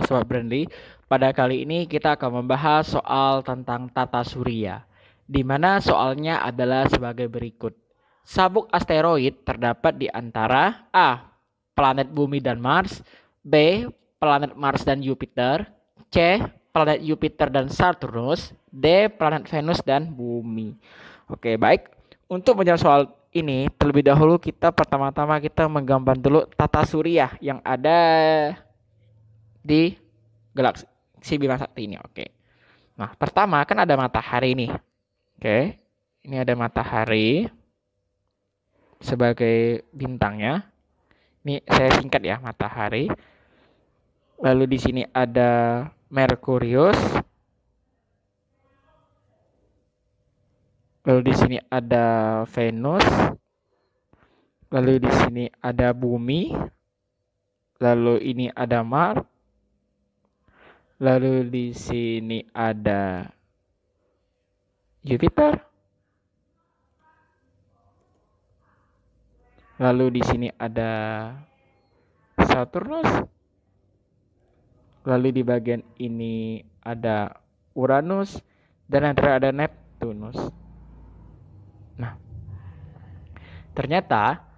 Sobat Brandly, pada kali ini kita akan membahas soal tentang tata surya, di mana soalnya adalah sebagai berikut. Sabuk asteroid terdapat di antara A. Planet Bumi dan Mars B. Planet Mars dan Jupiter C. Planet Jupiter dan Saturnus D. Planet Venus dan Bumi Oke baik, untuk menjawab soal ini terlebih dahulu kita pertama-tama kita menggambar dulu tata surya yang ada di galaksi Bima Sakti ini. Oke. Nah, pertama kan ada matahari nih. Oke. Ini ada matahari sebagai bintangnya. Ini saya singkat ya, matahari. Lalu di sini ada Merkurius. Lalu di sini ada Venus. Lalu di sini ada bumi. Lalu ini ada Mars. Lalu di sini ada Jupiter. Lalu di sini ada Saturnus. Lalu di bagian ini ada Uranus dan antara ada Neptunus. Nah, ternyata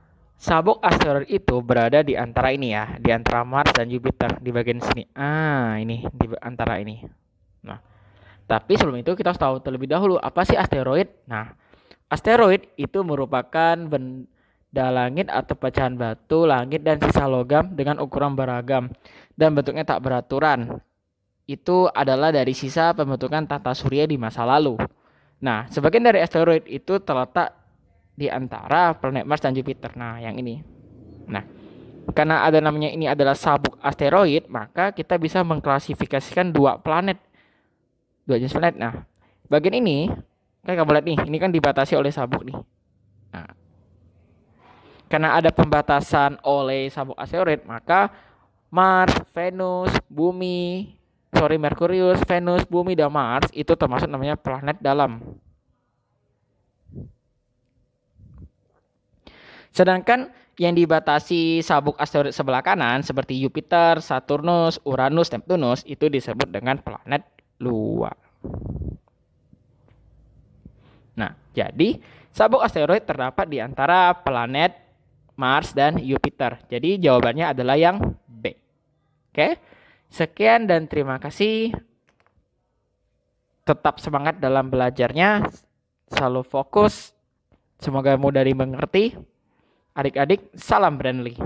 Sabuk asteroid itu berada di antara ini ya, di antara Mars dan Jupiter di bagian sini. Ah, ini di antara ini. Nah, tapi sebelum itu kita harus tahu terlebih dahulu apa sih asteroid. Nah, asteroid itu merupakan benda langit atau pecahan batu, langit dan sisa logam dengan ukuran beragam dan bentuknya tak beraturan. Itu adalah dari sisa pembentukan tata surya di masa lalu. Nah, sebagian dari asteroid itu terletak di antara planet Mars dan Jupiter. Nah, yang ini. Nah, karena ada namanya ini adalah sabuk asteroid, maka kita bisa mengklasifikasikan dua planet. Dua jenis planet. Nah, bagian ini kan kamu lihat nih, ini kan dibatasi oleh sabuk nih. Nah, karena ada pembatasan oleh sabuk asteroid, maka Mars, Venus, Bumi, sorry Merkurius, Venus, Bumi dan Mars itu termasuk namanya planet dalam. Sedangkan yang dibatasi sabuk asteroid sebelah kanan seperti Jupiter, Saturnus, Uranus, Neptunus itu disebut dengan planet luar. Nah, jadi sabuk asteroid terdapat di antara planet Mars dan Jupiter. Jadi jawabannya adalah yang B. Oke. Sekian dan terima kasih. Tetap semangat dalam belajarnya. Selalu fokus. Semoga mudah dimengerti. Adik-adik, salam Brandly.